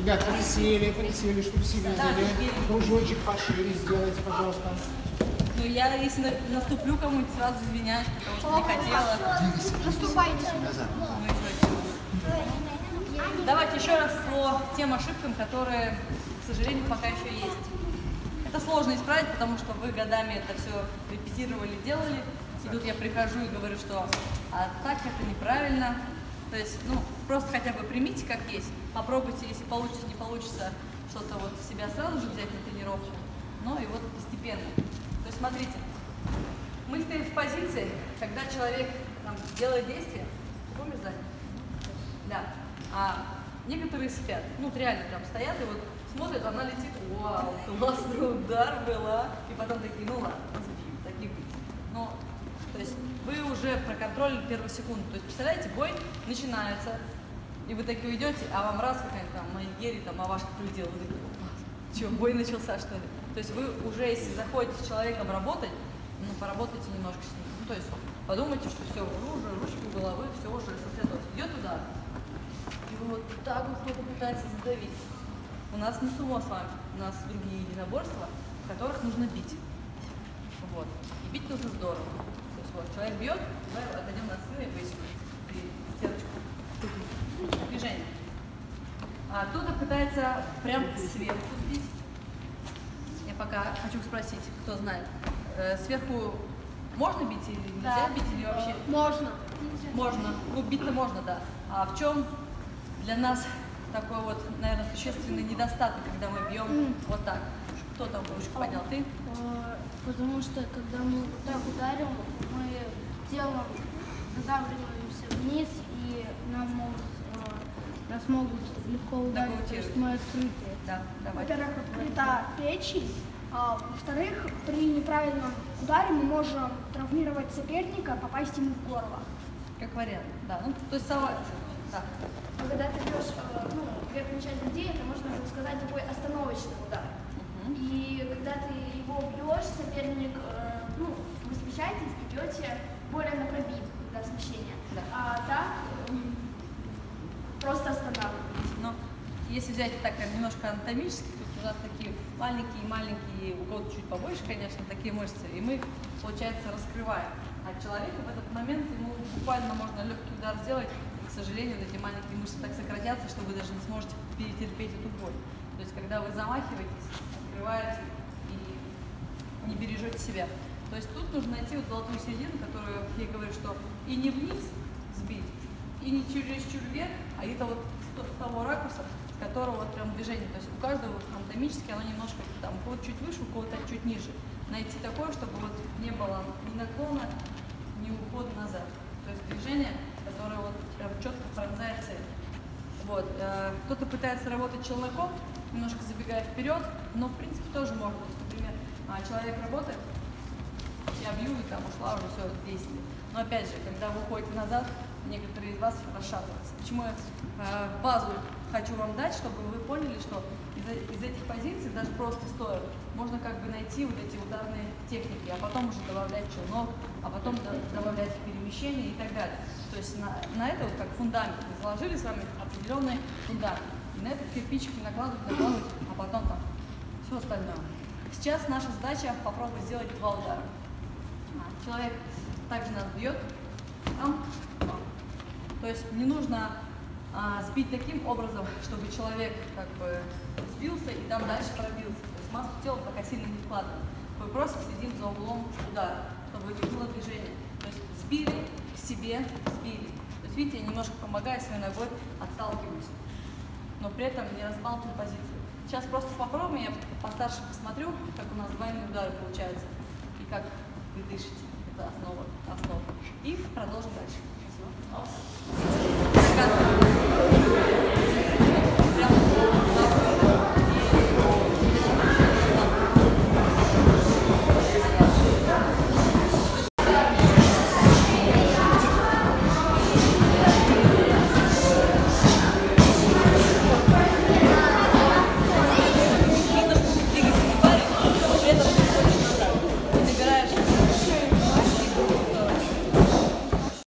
Ребят, присели, присели, чтобы все видели. Кружочек пошире сделайте, пожалуйста. Ну, я, если на- наступлю кому-нибудь, сразу извиняюсь, потому что не хотела. Наступайте. Давайте еще раз по тем ошибкам, которые, к сожалению, пока еще есть. Это сложно исправить, потому что вы годами это все репетировали, делали. И тут я прихожу и говорю, что а так это неправильно. То есть, ну, просто хотя бы примите как есть. Попробуйте, если получится, не получится, что-то вот себя сразу же взять на тренировку. Ну и вот постепенно. То есть, смотрите, мы стоим в позиции, когда человек там, делает действие. Помнишь, Даня? Да. А некоторые спят. Ну, реально там стоят и вот смотрят, она летит, вау, классный удар была. И потом такие, ну ладно, такие быть. Но, то есть вы уже проконтролили первую секунду. То есть, представляете, бой начинается, и вы такие уйдете, а вам раз какая-нибудь там Майгери, там Авашка прилетела, вы такие, что, бой начался, что ли? То есть вы уже, если заходите с человеком работать, ну, поработайте немножко с ним. Ну, то есть подумайте, что все, вы уже ручки головы, все уже сосредоточилось. Идет удар, и вот так вот кто-то пытается задавить. У нас не сумо с вами, у нас другие единоборства, в которых нужно бить. Вот. И бить нужно здорово. Вот, человек бьет, давай отойдем на спину и. И стеночку. Движение. А кто-то пытается прям сверху сбить. Я пока хочу спросить, кто знает. Э, сверху можно бить или нельзя Да. бить, или вообще? Можно. Можно. Ну, бить-то можно, да. А в чем для нас такой вот, наверное, существенный недостаток, когда мы бьем вот так? Кто там ручку поднял? Ты? Потому что когда мы вот так ударим, мы телом задавливаемся вниз и нам могут, э, нас могут легко ударить, то есть мы открытые. Да. Во-первых, открыта печень. А, Во-вторых, при неправильном ударе мы можем травмировать соперника, попасть ему в горло. Как вариант, да. Ну, то есть сама... Да. А Когда ты бьешь э, ну, верхнюю часть груди, это можно сказать такой остановочный удар. Мгм. И когда ты его бьешь, соперник, э, ну, вы и бьете более на пробив, когда смещение. Да. А так просто останавливаетесь. Но если взять так немножко анатомически, тут у нас такие маленькие-маленькие, у кого-то чуть побольше, конечно, такие мышцы, и мы, получается, раскрываем. А человеку в этот момент ему буквально можно легкий удар сделать, и, к сожалению, вот эти маленькие мышцы так сократятся, что вы даже не сможете перетерпеть эту боль. То есть, когда вы замахиваетесь, открываете и не бережете себя. То есть тут нужно найти вот золотую середину, которую я говорю, что и не вниз сбить, и не чересчур вверх, а где-то вот с то- с того ракурса, с которого вот прям движение. То есть у каждого анатомически оно немножко там, у кого-то чуть выше, у кого-то чуть ниже. Найти такое, чтобы вот не было ни наклона, ни ухода назад. То есть движение, которое вот прям четко пронзает цель. Вот. э, Кто-то пытается работать челноком, немножко забегая вперед, но в принципе тоже можно. То есть, например, а, человек работает, я бью, и там ушла уже все действие. Но опять же, когда вы уходите назад, некоторые из вас расшатываются. Почему я э, базу хочу вам дать, чтобы вы поняли, что из, из этих позиций, даже просто стоя, можно как бы найти вот эти ударные техники, а потом уже добавлять челнок, а потом до- добавлять перемещение и так далее. То есть на, на это вот как фундамент мы заложили с вами определенный фундамент. И на этот кирпичик накладывать, накладывать, а потом там все остальное. Сейчас наша задача попробовать сделать два удара. Человек также нас бьет. То есть не нужно а, сбить таким образом, чтобы человек как бы сбился и там дальше пробился. То есть массу тела пока сильно не вкладываем. Мы просто следим за углом удара, чтобы не было движения. То есть сбили, к себе сбили. То есть видите, я немножко помогаю своей ногой, отталкиваюсь но при этом не разбалтываю позицию. Сейчас просто попробуем, я постарше посмотрю, как у нас двойные удары получаются и как вы дышите. Это основа, основа. И продолжим дальше. Спасибо.